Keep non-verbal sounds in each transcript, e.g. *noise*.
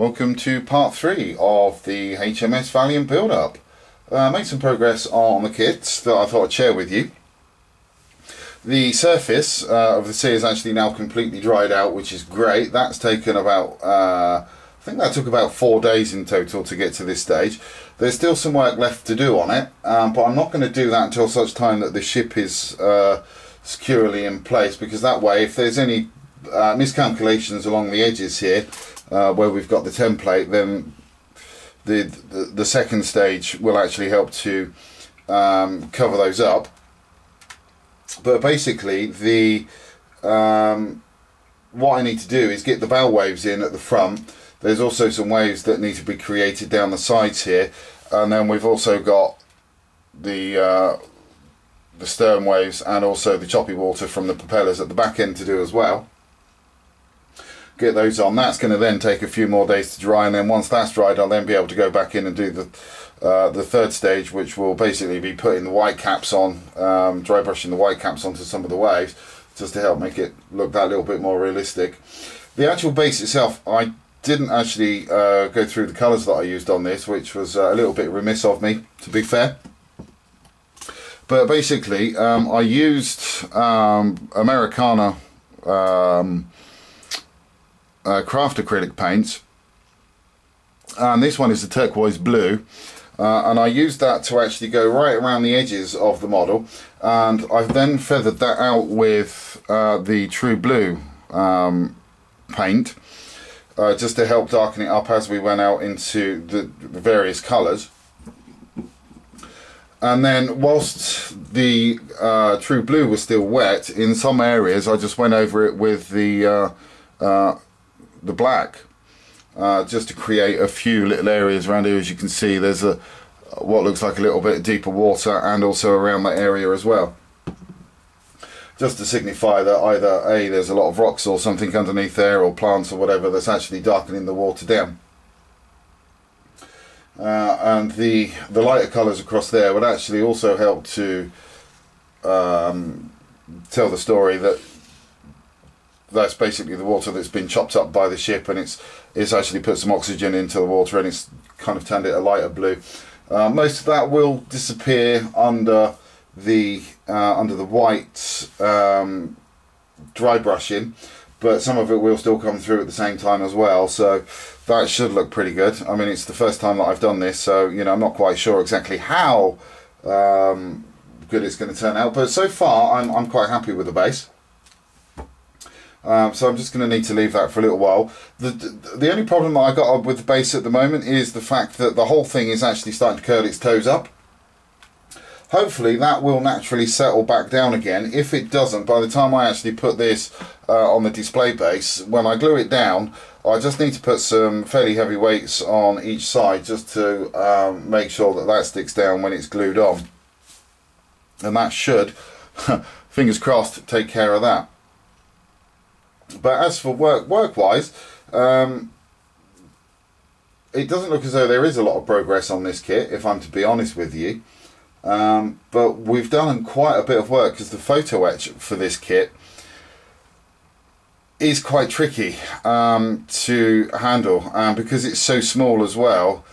Welcome to part three of the HMS Valiant build-up. Uh, made some progress on the kits that I thought I'd share with you. The surface uh, of the sea is actually now completely dried out, which is great. That's taken about, uh, I think that took about four days in total to get to this stage. There's still some work left to do on it, um, but I'm not going to do that until such time that the ship is uh, securely in place, because that way, if there's any uh, miscalculations along the edges here, uh, where we've got the template, then the, the, the second stage will actually help to um, cover those up. But basically, the um, what I need to do is get the bow waves in at the front. There's also some waves that need to be created down the sides here, and then we've also got the uh, the stern waves and also the choppy water from the propellers at the back end to do as well get those on. That's going to then take a few more days to dry, and then once that's dried, I'll then be able to go back in and do the uh, the third stage, which will basically be putting the white caps on, um, dry brushing the white caps onto some of the waves, just to help make it look that little bit more realistic. The actual base itself, I didn't actually uh, go through the colours that I used on this, which was uh, a little bit remiss of me, to be fair. But basically, um, I used um, Americana um, uh, craft acrylic paints. And this one is the turquoise blue. Uh, and I used that to actually go right around the edges of the model. And I've then feathered that out with uh, the true blue um, paint uh, just to help darken it up as we went out into the various colours. And then whilst the uh, true blue was still wet in some areas I just went over it with the uh, uh, the black uh, just to create a few little areas around here. As you can see there's a what looks like a little bit deeper water and also around that area as well. Just to signify that either a there's a lot of rocks or something underneath there or plants or whatever that's actually darkening the water down. Uh, and the the lighter colors across there would actually also help to um, tell the story that that's basically the water that's been chopped up by the ship and it's it's actually put some oxygen into the water and it's kind of turned it a lighter blue. Uh, most of that will disappear under the uh, under the white um, dry brushing but some of it will still come through at the same time as well so that should look pretty good I mean it's the first time that I've done this so you know I'm not quite sure exactly how um, good it's going to turn out but so far I'm, I'm quite happy with the base um, so I'm just going to need to leave that for a little while. The, the only problem that I got with the base at the moment is the fact that the whole thing is actually starting to curl its toes up. Hopefully that will naturally settle back down again. If it doesn't, by the time I actually put this uh, on the display base, when I glue it down, I just need to put some fairly heavy weights on each side just to um, make sure that that sticks down when it's glued on. And that should, *laughs* fingers crossed, take care of that. But as for work work wise, um, it doesn't look as though there is a lot of progress on this kit, if I'm to be honest with you. Um, but we've done quite a bit of work because the photo etch for this kit is quite tricky um, to handle. Um, because it's so small as well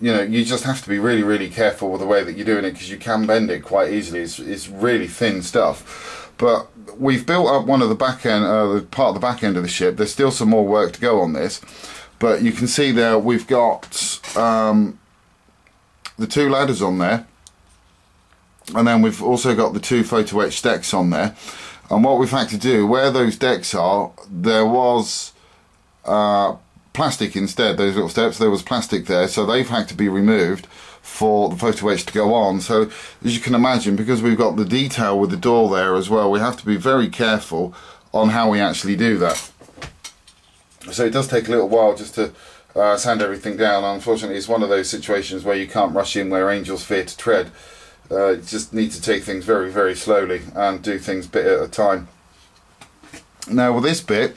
you know you just have to be really really careful with the way that you're doing it because you can bend it quite easily. It's, it's really thin stuff but we've built up one of the back end, uh, part of the back end of the ship. There's still some more work to go on this, but you can see there we've got um, the two ladders on there, and then we've also got the two photo etched decks on there. And what we've had to do, where those decks are, there was uh, plastic instead. Those little steps, there was plastic there, so they've had to be removed for the photo etch to go on. So as you can imagine, because we've got the detail with the door there as well, we have to be very careful on how we actually do that. So it does take a little while just to uh, sand everything down. Unfortunately, it's one of those situations where you can't rush in where angels fear to tread. Uh, you just need to take things very, very slowly and do things bit at a time. Now with this bit,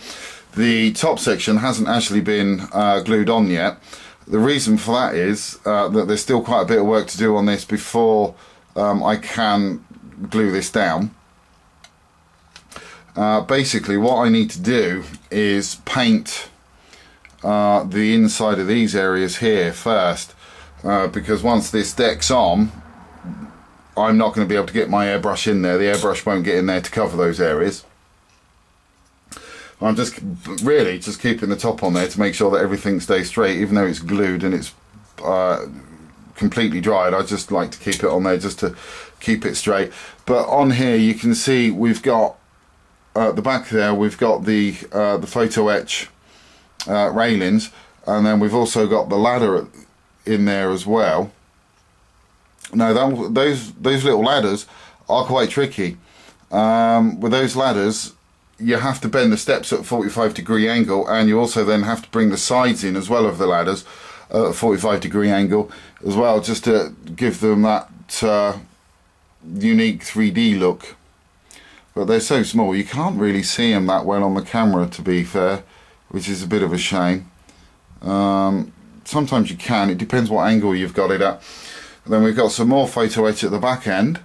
the top section hasn't actually been uh, glued on yet the reason for that is uh, that there's still quite a bit of work to do on this before um, I can glue this down. Uh, basically what I need to do is paint uh, the inside of these areas here first uh, because once this deck's on I'm not going to be able to get my airbrush in there the airbrush won't get in there to cover those areas I'm just really just keeping the top on there to make sure that everything stays straight even though it's glued and it's uh, completely dried. I just like to keep it on there just to keep it straight. But on here you can see we've got uh, at the back there we've got the uh, the photo etch uh, railings and then we've also got the ladder in there as well. Now that, those those little ladders are quite tricky. Um, with those ladders you have to bend the steps at 45 degree angle and you also then have to bring the sides in as well of the ladders at 45 degree angle as well just to give them that uh, unique 3D look but they're so small you can't really see them that well on the camera to be fair which is a bit of a shame. Um, sometimes you can, it depends what angle you've got it at. And then we've got some more photo etch at the back end.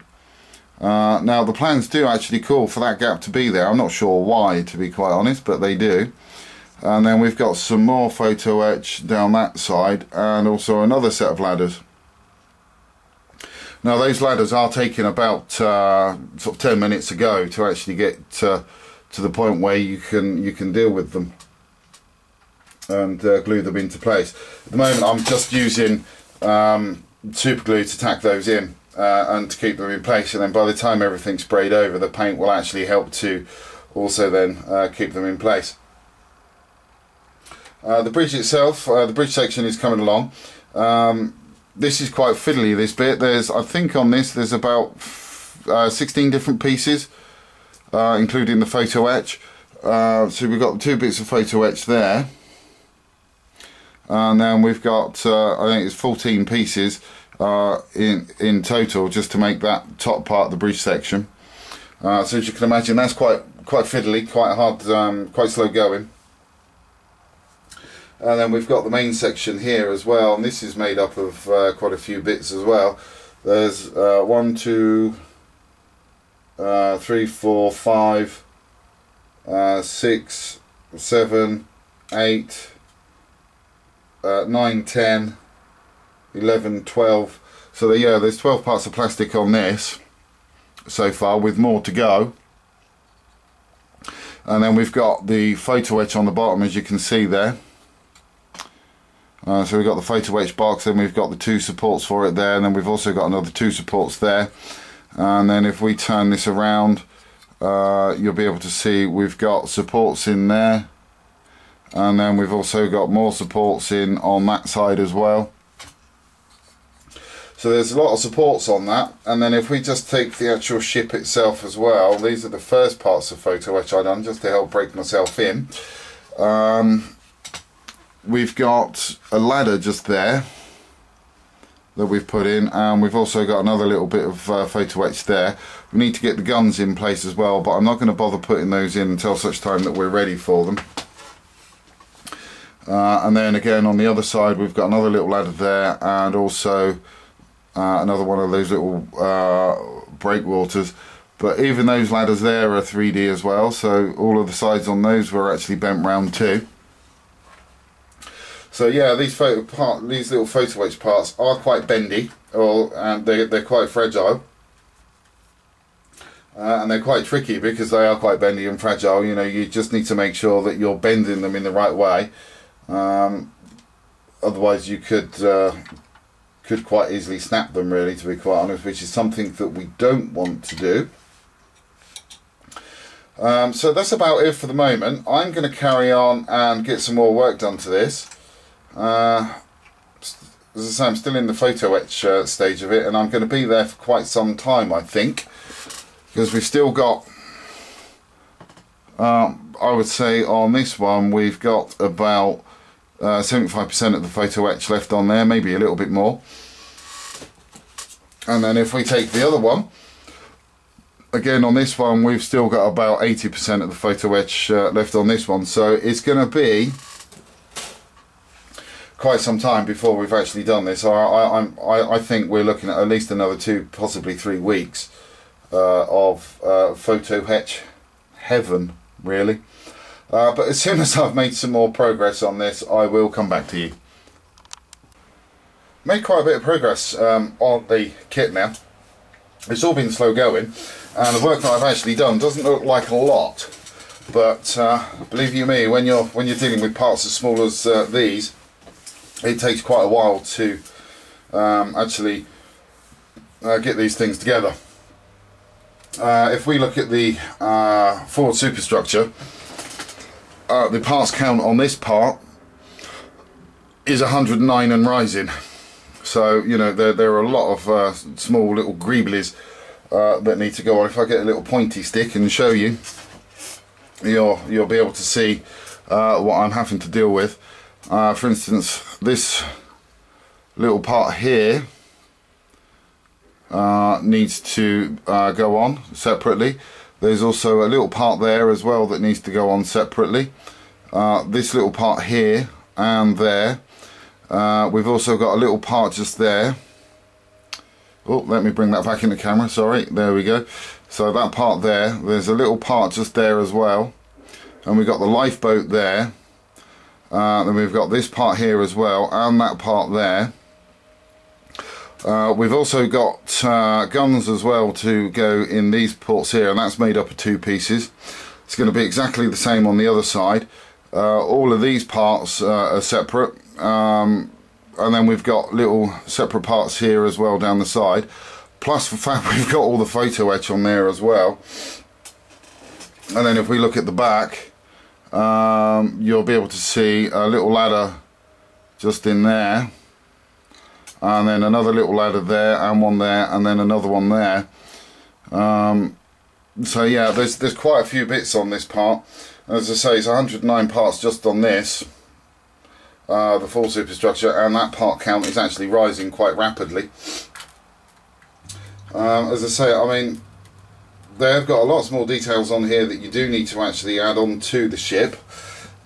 Uh, now the plans do actually call for that gap to be there. I'm not sure why to be quite honest, but they do. And then we've got some more photo etch down that side and also another set of ladders. Now those ladders are taking about uh, sort of 10 minutes to go to actually get uh, to the point where you can you can deal with them and uh, glue them into place. At the moment I'm just using um, super glue to tack those in uh, and to keep them in place and then by the time everything's sprayed over the paint will actually help to also then uh, keep them in place. Uh, the bridge itself, uh, the bridge section is coming along. Um, this is quite fiddly this bit. There's, I think on this there's about uh, 16 different pieces including the photo etch. so we've got two bits of photo etch there and then we've got uh, I think it's 14 pieces uh, in in total just to make that top part of the bridge section. Uh, so as you can imagine that's quite quite fiddly quite hard um, quite slow going. And then we've got the main section here as well and this is made up of uh, quite a few bits as well. There's uh, one two uh, three four five six seven eight uh, 9, 10, 11, 12. So there, yeah, there's 12 parts of plastic on this so far with more to go. And then we've got the photo etch on the bottom as you can see there. Uh, so we've got the photo etch box, then we've got the two supports for it there, and then we've also got another two supports there. And then if we turn this around, uh, you'll be able to see we've got supports in there and then we've also got more supports in on that side as well so there's a lot of supports on that. And then if we just take the actual ship itself as well these are the first parts of photo which I done just to help break myself in. Um, we've got a ladder just there that we've put in and we've also got another little bit of uh, photo etch there. We need to get the guns in place as well but I'm not going to bother putting those in until such time that we're ready for them. Uh, and then again on the other side we've got another little ladder there and also uh, another one of those little uh, breakwaters but even those ladders there are 3D as well so all of the sides on those were actually bent round too. So yeah these photo part, these little photo etch parts are quite bendy or and they, they're quite fragile. Uh, and they're quite tricky because they are quite bendy and fragile you know you just need to make sure that you're bending them in the right way. Um, otherwise, you could uh, could quite easily snap them, really, to be quite honest, which is something that we don't want to do. Um, so that's about it for the moment. I'm going to carry on and get some more work done to this. Uh, as I say, I'm still in the photo etch uh, stage of it, and I'm going to be there for quite some time, I think, because we've still got um, I would say on this one we've got about 75% uh, of the photo etch left on there, maybe a little bit more. And then if we take the other one, again on this one we've still got about 80% of the photo etch uh, left on this one. So it's going to be quite some time before we've actually done this. I, I, I, think we're looking at at least another two, possibly three weeks uh, of uh, photo etch heaven, really. Uh, but as soon *laughs* as I've made some more progress on this, I will come back to you. Made quite a bit of progress um, on the kit now. It's all been slow going, and the work that I've actually done doesn't look like a lot. But uh, believe you me, when you're when you're dealing with parts as small as uh, these, it takes quite a while to um, actually uh, get these things together. Uh, if we look at the uh, forward superstructure, uh, the parts count on this part is 109 and rising. So, you know, there, there are a lot of uh, small little greeblies uh, that need to go on. If I get a little pointy stick and show you, you'll, you'll be able to see uh, what I'm having to deal with. Uh, for instance, this little part here uh, needs to uh, go on separately. There's also a little part there as well that needs to go on separately. Uh, this little part here and there. Uh, we've also got a little part just there. Oh, let me bring that back in the camera, sorry. There we go. So that part there, there's a little part just there as well. And we've got the lifeboat there. Uh, then we've got this part here as well, and that part there. Uh, we've also got uh, guns as well to go in these ports here and that's made up of two pieces. It's going to be exactly the same on the other side. Uh, all of these parts uh, are separate um, and then we've got little separate parts here as well down the side. Plus the fact *laughs* we've got all the photo etch on there as well. And then if we look at the back um, you'll be able to see a little ladder just in there and then another little ladder there and one there and then another one there. Um, so yeah there's there's quite a few bits on this part. As I say it's 109 parts just on this uh, the full superstructure and that part count is actually rising quite rapidly. Um, as I say I mean they've got a lot more details on here that you do need to actually add on to the ship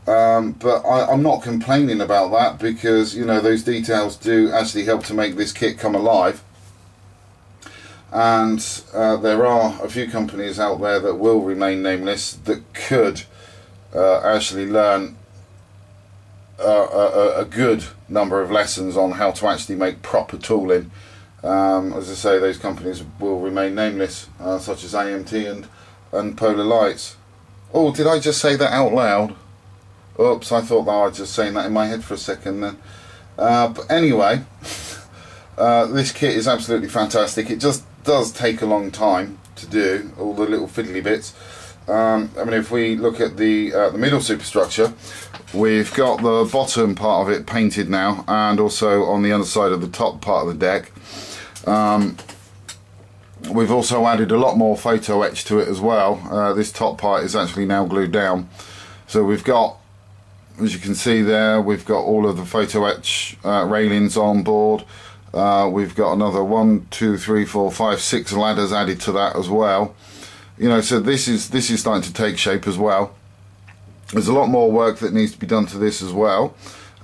um, but I, am not complaining about that because you know those details do actually help to make this kit come alive. And uh, there are a few companies out there that will remain nameless that could uh, actually learn uh, a, a, good number of lessons on how to actually make proper tooling. Um, as I say those companies will remain nameless uh, such as AMT and, and Polar Lights. Oh did I just say that out loud Oops, I thought that I was just saying that in my head for a second then. Uh, but anyway, *laughs* uh, this kit is absolutely fantastic. It just does take a long time to do, all the little fiddly bits. Um, I mean, if we look at the uh, the middle superstructure, we've got the bottom part of it painted now, and also on the underside of the top part of the deck. Um, we've also added a lot more photo etch to it as well. Uh, this top part is actually now glued down. So we've got as you can see there we've got all of the photo etch uh, railings on board. Uh, we've got another one two three four five six ladders added to that as well. You know so this is this is starting to take shape as well. There's a lot more work that needs to be done to this as well.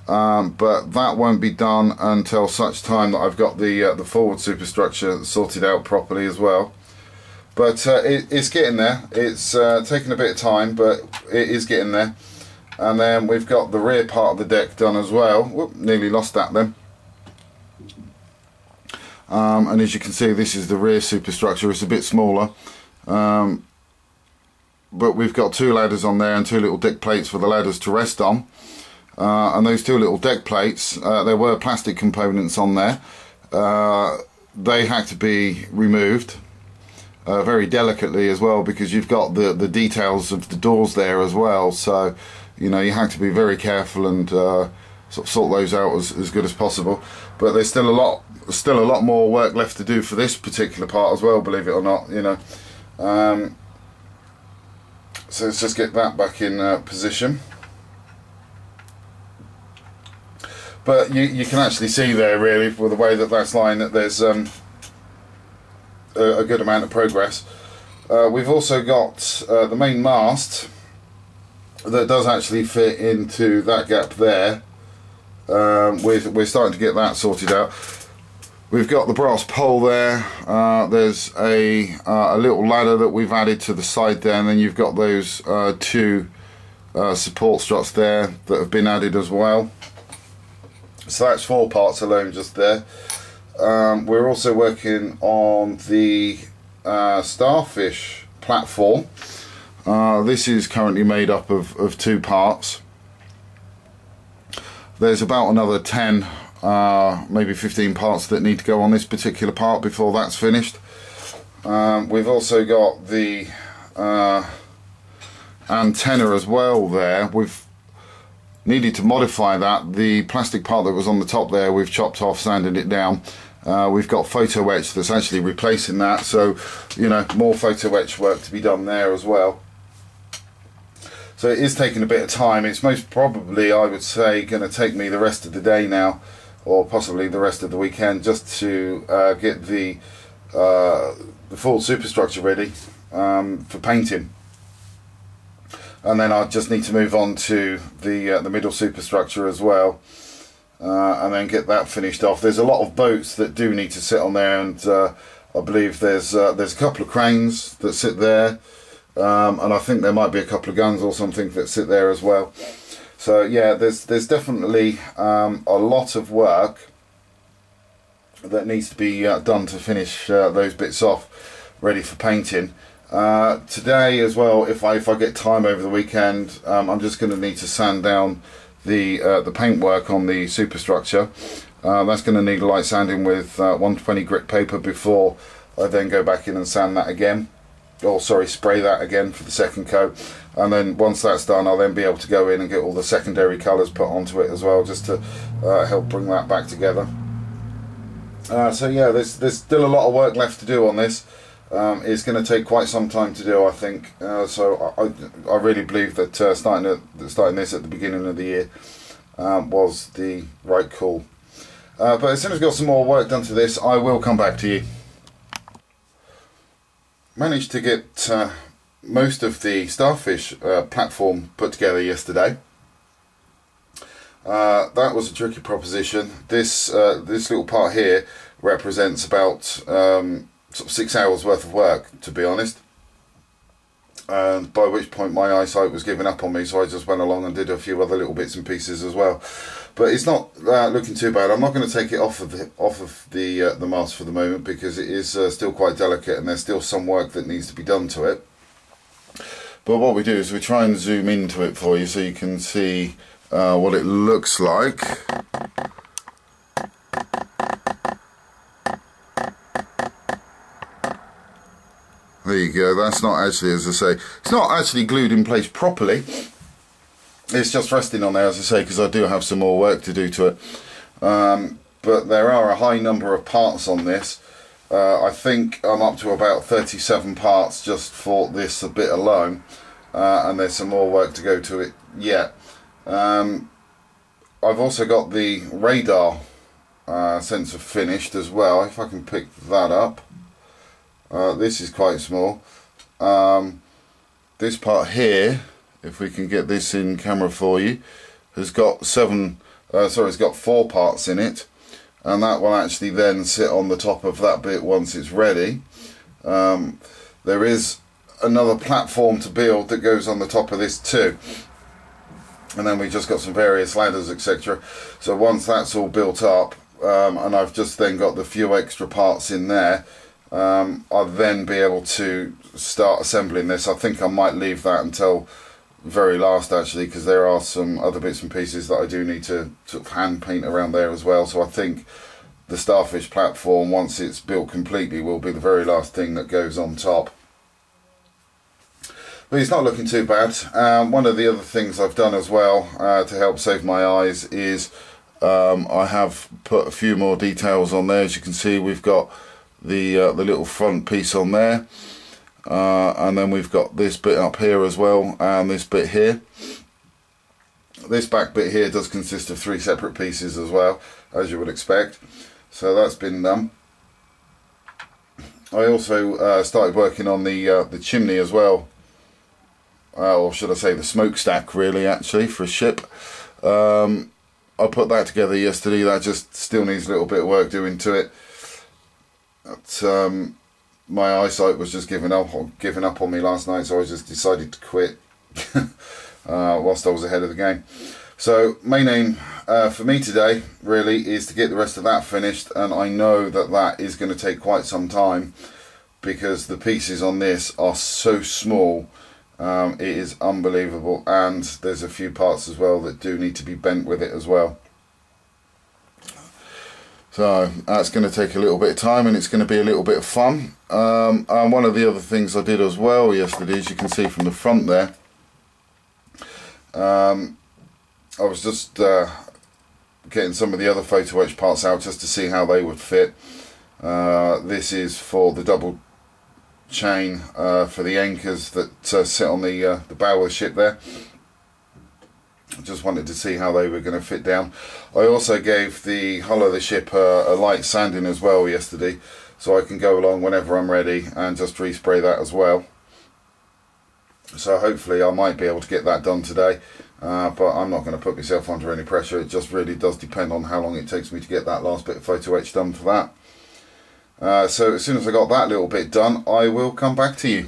Um, but that won't be done until such time that I've got the uh, the forward superstructure sorted out properly as well. But uh, it, it's getting there. It's uh, taking a bit of time but it is getting there and then we've got the rear part of the deck done as well. Whoop, nearly lost that then. Um, and as you can see this is the rear superstructure. It's a bit smaller. Um, but we've got two ladders on there and two little deck plates for the ladders to rest on. Uh, and those two little deck plates uh, there were plastic components on there. Uh, they had to be removed uh, very delicately as well because you've got the the details of the doors there as well. So you know you have to be very careful and uh, sort, sort those out as, as good as possible. But there's still a lot still a lot more work left to do for this particular part as well believe it or not you know. Um, so let's just get that back in uh, position. But you, you can actually see there really with the way that that's lying that there's um, a, a, good amount of progress. Uh, we've also got uh, the main mast that does actually fit into that gap there. Um, we're, we're starting to get that sorted out. We've got the brass pole there. Uh, there's a, uh, a little ladder that we've added to the side there, and then you've got those uh, two uh, support struts there that have been added as well. So that's four parts alone just there. Um, we're also working on the uh, Starfish platform. Uh, this is currently made up of, of two parts. There's about another 10, uh, maybe 15 parts that need to go on this particular part before that's finished. Um, we've also got the uh, antenna as well there. We've needed to modify that. The plastic part that was on the top there, we've chopped off, sanded it down. Uh, we've got photo etch that's actually replacing that, so you know more photo etch work to be done there as well. So it is taking a bit of time. It's most probably, I would say, going to take me the rest of the day now, or possibly the rest of the weekend, just to uh, get the uh, the full superstructure ready um, for painting. And then I just need to move on to the uh, the middle superstructure as well uh, and then get that finished off. There's a lot of boats that do need to sit on there and uh, I believe there's uh, there's a couple of cranes that sit there um, and I think there might be a couple of guns or something that sit there as well so yeah there's there's definitely um, a lot of work that needs to be uh, done to finish uh, those bits off ready for painting uh, today as well, if I if I get time over the weekend, um, I'm just going to need to sand down the uh, the paintwork on the superstructure. Uh, that's going to need light sanding with uh, 120 grit paper before I then go back in and sand that again. Or sorry, spray that again for the second coat. And then once that's done, I'll then be able to go in and get all the secondary colours put onto it as well, just to uh, help bring that back together. so yeah, there's there's still a lot of work left to do on this um, is going to take quite some time to do, I think. Uh, so I, I really believe that uh, starting at, starting this at the beginning of the year um, was the right call. Uh, but as soon as I've got some more work done to this, I will come back to you. Managed to get uh, most of the Starfish uh, platform put together yesterday. Uh, that was a tricky proposition. This this little part here represents about um, sort of six hours worth of work, to be honest. And by which point my eyesight was giving up on me, so I just went along and did a few other little bits and pieces as well. But it's not uh, looking too bad. I'm not going to take it off of the off of the uh, the mast for the moment because it is uh, still quite delicate and there's still some work that needs to be done to it. But what we do is we try and zoom into it for you so you can see uh, what it looks like. There you go, that's not actually, as I say, it's not actually glued in place properly. It's just resting on there, as I say, because I do have some more work to do to it. Um, but there are a high number of parts on this. Uh, I think I'm up to about 37 parts just for this a bit alone. Uh, and there's some more work to go to it yet. Um, I've also got the radar uh, sensor finished as well, if I can pick that up. Uh, this is quite small. Um, this part here, if we can get this in camera for you, has got seven, uh, sorry, it's got four parts in it. And that will actually then sit on the top of that bit once it's ready. Um, there is another platform to build that goes on the top of this too and then we just got some various ladders etc so once that's all built up um, and I've just then got the few extra parts in there um, I'll then be able to start assembling this. I think I might leave that until very last actually because there are some other bits and pieces that I do need to sort of hand paint around there as well. So I think the Starfish platform, once it's built completely, will be the very last thing that goes on top. But it's not looking too bad. Um, one of the other things I've done as well uh, to help save my eyes is um, I have put a few more details on there. As you can see, we've got the uh, the little front piece on there. Uh, and then we've got this bit up here as well and this bit here. This back bit here does consist of three separate pieces as well as you would expect. So that's been done. I also uh, started working on the uh, the chimney as well. Uh, or should I say the smokestack really actually for a ship. Um, I put that together yesterday. That just still needs a little bit of work doing to it but, um, my eyesight was just giving up giving up on me last night, so I just decided to quit. *laughs* uh, whilst I was ahead of the game. So main aim uh, for me today really is to get the rest of that finished and I know that that is going to take quite some time because the pieces on this are so small um, it is unbelievable and there's a few parts as well that do need to be bent with it as well. So that's going to take a little bit of time and it's going to be a little bit of fun. Um, and one of the other things I did as well yesterday, as you can see from the front there, um, I was just uh, getting some of the other photo etch parts out just to see how they would fit. Uh, this is for the double chain uh, for the anchors that uh, sit on the, uh, the bow of the ship there just wanted to see how they were going to fit down. I also gave the hull of the ship a, a, light sanding as well yesterday, so I can go along whenever I'm ready and just respray that as well. So hopefully I might be able to get that done today, uh, but I'm not going to put myself under any pressure. It just really does depend on how long it takes me to get that last bit of photo etch done for that. Uh, so as soon as I got that little bit done, I will come back to you.